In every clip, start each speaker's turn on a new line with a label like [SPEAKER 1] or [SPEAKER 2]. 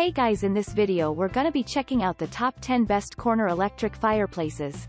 [SPEAKER 1] Hey guys in this video we're gonna be checking out the top 10 best corner electric fireplaces.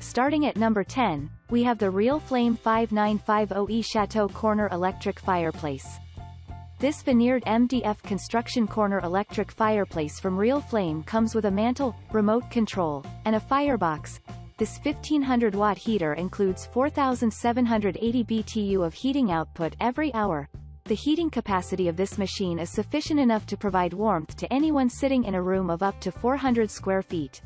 [SPEAKER 1] Starting at number 10, we have the Real Flame 5950E Chateau Corner Electric Fireplace. This veneered MDF construction corner electric fireplace from Real Flame comes with a mantle, remote control, and a firebox. This 1500 watt heater includes 4780 BTU of heating output every hour. The heating capacity of this machine is sufficient enough to provide warmth to anyone sitting in a room of up to 400 square feet.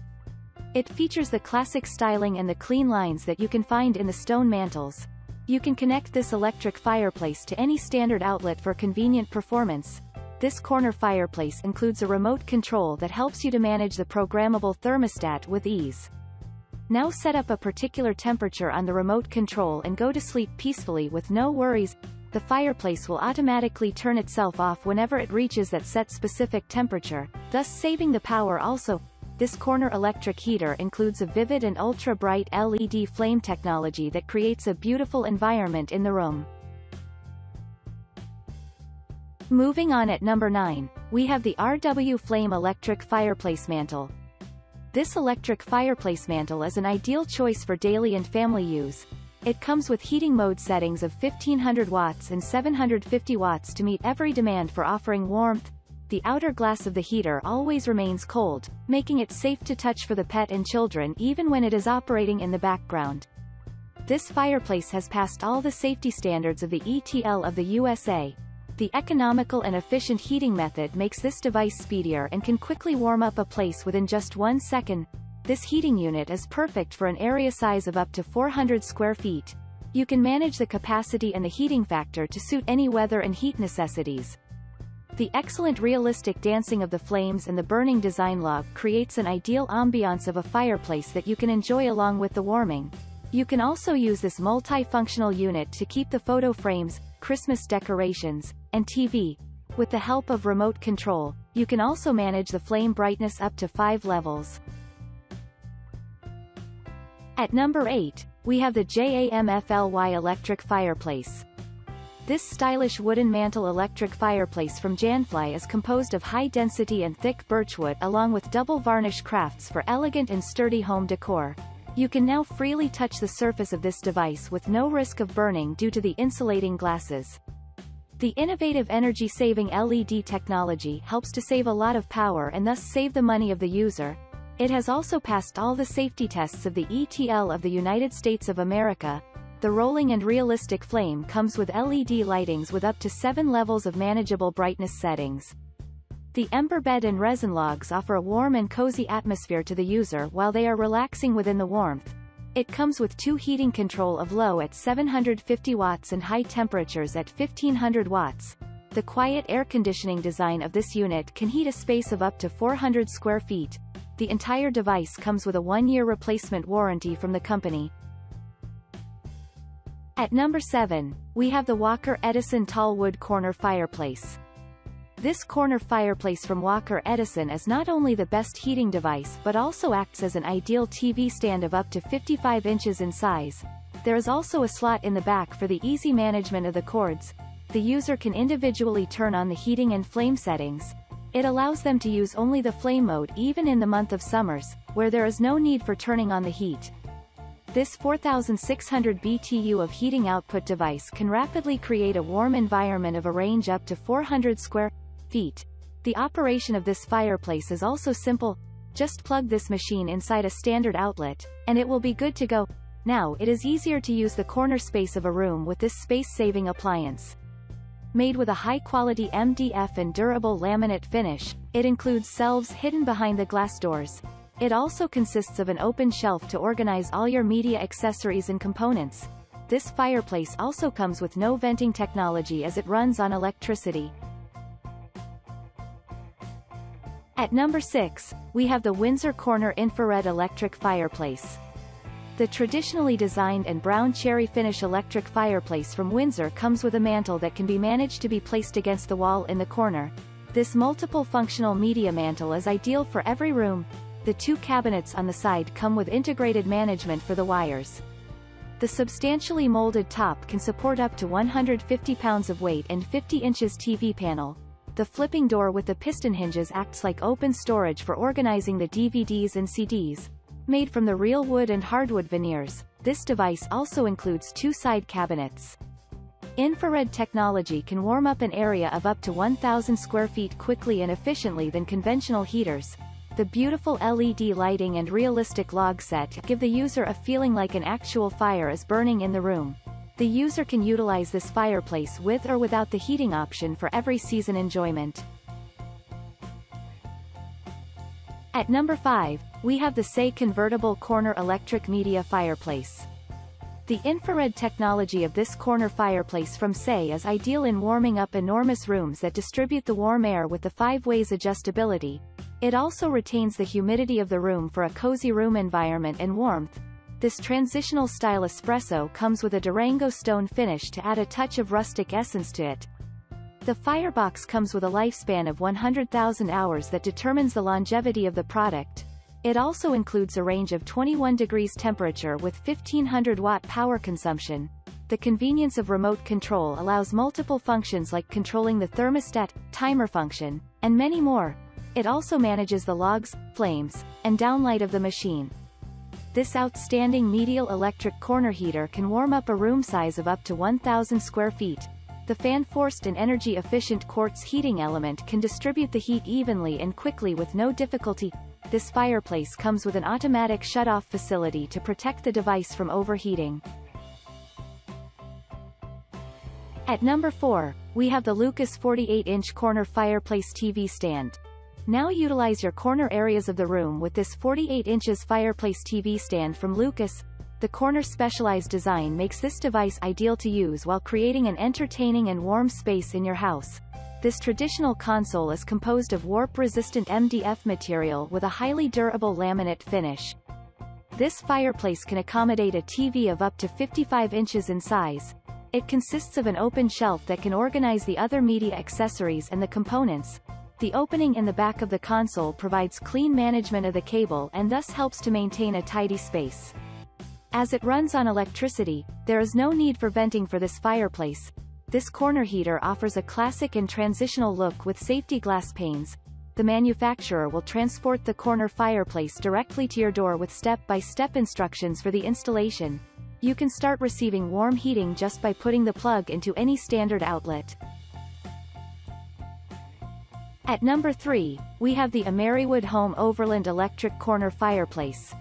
[SPEAKER 1] It features the classic styling and the clean lines that you can find in the stone mantles. You can connect this electric fireplace to any standard outlet for convenient performance. This corner fireplace includes a remote control that helps you to manage the programmable thermostat with ease. Now set up a particular temperature on the remote control and go to sleep peacefully with no worries. The fireplace will automatically turn itself off whenever it reaches that set specific temperature, thus saving the power also. This corner electric heater includes a vivid and ultra-bright LED flame technology that creates a beautiful environment in the room. Moving on at number 9, we have the RW Flame Electric Fireplace Mantle. This electric fireplace mantle is an ideal choice for daily and family use. It comes with heating mode settings of 1500 watts and 750 watts to meet every demand for offering warmth, the outer glass of the heater always remains cold, making it safe to touch for the pet and children even when it is operating in the background. This fireplace has passed all the safety standards of the ETL of the USA. The economical and efficient heating method makes this device speedier and can quickly warm up a place within just one second. This heating unit is perfect for an area size of up to 400 square feet. You can manage the capacity and the heating factor to suit any weather and heat necessities. The excellent realistic dancing of the flames and the burning design log creates an ideal ambiance of a fireplace that you can enjoy along with the warming. You can also use this multi-functional unit to keep the photo frames, Christmas decorations, and TV. With the help of remote control, you can also manage the flame brightness up to 5 levels. At number 8, we have the JAMFLY electric fireplace. This stylish wooden mantle electric fireplace from JAMFLY is composed of high-density and thick birchwood along with double varnish crafts for elegant and sturdy home decor. You can now freely touch the surface of this device with no risk of burning due to the insulating glasses. The innovative energy-saving LED technology helps to save a lot of power and thus save the money of the user. It has also passed all the safety tests of the ETL of the United States of America, the rolling and realistic flame comes with LED lightings with up to 7 levels of manageable brightness settings. The ember bed and resin logs offer a warm and cozy atmosphere to the user while they are relaxing within the warmth. It comes with two heating control of low at 750 watts and high temperatures at 1500 watts. The quiet air conditioning design of this unit can heat a space of up to 400 square feet. The entire device comes with a one-year replacement warranty from the company, at number 7, we have the Walker Edison Tall Wood Corner Fireplace. This corner fireplace from Walker Edison is not only the best heating device but also acts as an ideal TV stand of up to 55 inches in size. There is also a slot in the back for the easy management of the cords. The user can individually turn on the heating and flame settings. It allows them to use only the flame mode even in the month of summers, where there is no need for turning on the heat. This 4600 BTU of heating output device can rapidly create a warm environment of a range up to 400 square feet. The operation of this fireplace is also simple, just plug this machine inside a standard outlet, and it will be good to go. Now it is easier to use the corner space of a room with this space-saving appliance. Made with a high-quality MDF and durable laminate finish, it includes shelves hidden behind the glass doors, it also consists of an open shelf to organize all your media accessories and components. This fireplace also comes with no venting technology as it runs on electricity. At number 6, we have the Windsor Corner Infrared Electric Fireplace. The traditionally designed and brown cherry finish electric fireplace from Windsor comes with a mantle that can be managed to be placed against the wall in the corner. This multiple functional media mantle is ideal for every room. The two cabinets on the side come with integrated management for the wires. The substantially molded top can support up to 150 pounds of weight and 50 inches TV panel. The flipping door with the piston hinges acts like open storage for organizing the DVDs and CDs. Made from the real wood and hardwood veneers, this device also includes two side cabinets. Infrared technology can warm up an area of up to 1,000 square feet quickly and efficiently than conventional heaters. The beautiful LED lighting and realistic log set give the user a feeling like an actual fire is burning in the room. The user can utilize this fireplace with or without the heating option for every season enjoyment. At number 5, we have the SAE Convertible Corner Electric Media Fireplace. The infrared technology of this corner fireplace from SAE is ideal in warming up enormous rooms that distribute the warm air with the five ways adjustability. It also retains the humidity of the room for a cozy room environment and warmth. This transitional style espresso comes with a Durango stone finish to add a touch of rustic essence to it, the Firebox comes with a lifespan of 100,000 hours that determines the longevity of the product. It also includes a range of 21 degrees temperature with 1500 watt power consumption. The convenience of remote control allows multiple functions like controlling the thermostat, timer function, and many more. It also manages the logs, flames, and downlight of the machine. This outstanding medial electric corner heater can warm up a room size of up to 1,000 square feet, the fan-forced and energy-efficient quartz heating element can distribute the heat evenly and quickly with no difficulty. This fireplace comes with an automatic shut-off facility to protect the device from overheating. At number 4, we have the Lucas 48-inch corner fireplace TV stand. Now utilize your corner areas of the room with this 48 inches fireplace TV stand from Lucas, the corner specialized design makes this device ideal to use while creating an entertaining and warm space in your house. This traditional console is composed of warp-resistant MDF material with a highly durable laminate finish. This fireplace can accommodate a TV of up to 55 inches in size. It consists of an open shelf that can organize the other media accessories and the components. The opening in the back of the console provides clean management of the cable and thus helps to maintain a tidy space. As it runs on electricity, there is no need for venting for this fireplace. This corner heater offers a classic and transitional look with safety glass panes. The manufacturer will transport the corner fireplace directly to your door with step-by-step -step instructions for the installation. You can start receiving warm heating just by putting the plug into any standard outlet. At number 3, we have the Ameriwood Home Overland Electric Corner Fireplace.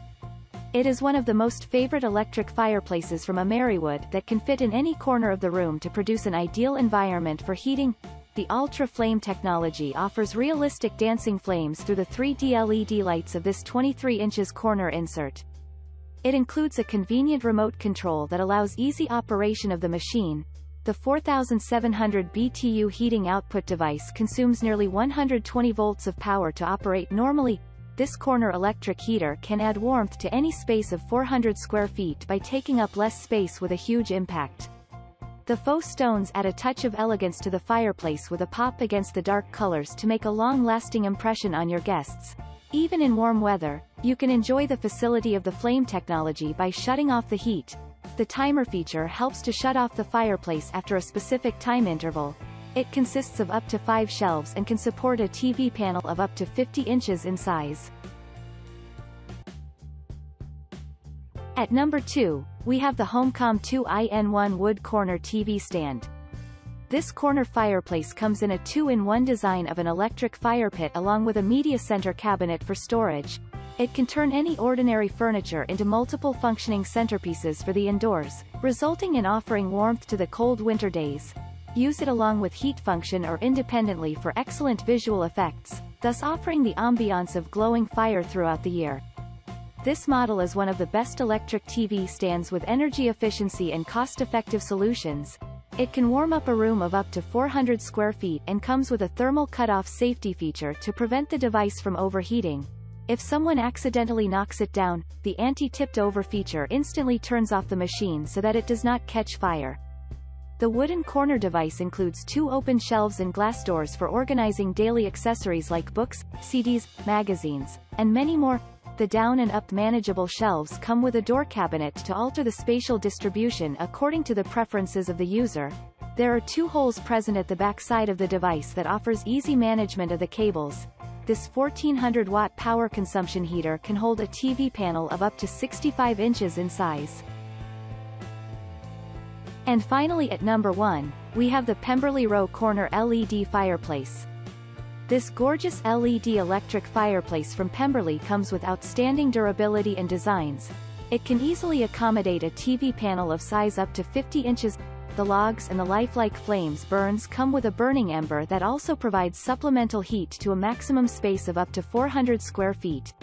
[SPEAKER 1] It is one of the most favorite electric fireplaces from Ameriwood that can fit in any corner of the room to produce an ideal environment for heating. The Ultra Flame technology offers realistic dancing flames through the 3D LED lights of this 23 inches corner insert. It includes a convenient remote control that allows easy operation of the machine. The 4700 BTU heating output device consumes nearly 120 volts of power to operate normally, this corner electric heater can add warmth to any space of 400 square feet by taking up less space with a huge impact. The faux stones add a touch of elegance to the fireplace with a pop against the dark colors to make a long-lasting impression on your guests. Even in warm weather, you can enjoy the facility of the flame technology by shutting off the heat. The timer feature helps to shut off the fireplace after a specific time interval, it consists of up to 5 shelves and can support a TV panel of up to 50 inches in size. At number 2, we have the HOMCOM 2IN1 wood corner TV stand. This corner fireplace comes in a two-in-one design of an electric fire pit along with a media center cabinet for storage. It can turn any ordinary furniture into multiple functioning centerpieces for the indoors, resulting in offering warmth to the cold winter days. Use it along with heat function or independently for excellent visual effects, thus offering the ambiance of glowing fire throughout the year. This model is one of the best electric TV stands with energy efficiency and cost-effective solutions. It can warm up a room of up to 400 square feet and comes with a thermal cutoff safety feature to prevent the device from overheating. If someone accidentally knocks it down, the anti-tipped over feature instantly turns off the machine so that it does not catch fire. The wooden corner device includes two open shelves and glass doors for organizing daily accessories like books, CDs, magazines, and many more. The down and up manageable shelves come with a door cabinet to alter the spatial distribution according to the preferences of the user. There are two holes present at the back side of the device that offers easy management of the cables. This 1400 watt power consumption heater can hold a TV panel of up to 65 inches in size. And finally at number 1, we have the Pemberly Row Corner LED fireplace. This gorgeous LED electric fireplace from Pemberly comes with outstanding durability and designs. It can easily accommodate a TV panel of size up to 50 inches. The logs and the lifelike flames burns come with a burning ember that also provides supplemental heat to a maximum space of up to 400 square feet.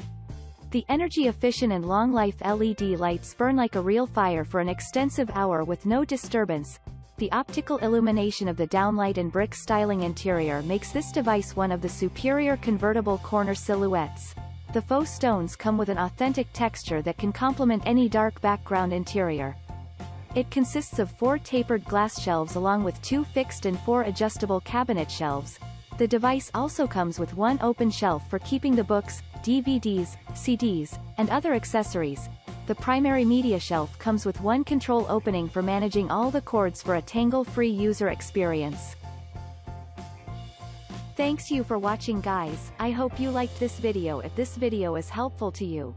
[SPEAKER 1] The energy-efficient and long-life LED lights burn like a real fire for an extensive hour with no disturbance, the optical illumination of the downlight and brick styling interior makes this device one of the superior convertible corner silhouettes. The faux stones come with an authentic texture that can complement any dark background interior. It consists of four tapered glass shelves along with two fixed and four adjustable cabinet shelves. The device also comes with one open shelf for keeping the books, DVDs, CDs, and other accessories, the primary media shelf comes with one control opening for managing all the cords for a tangle-free user experience. Thanks you for watching guys, I hope you liked this video if this video is helpful to you.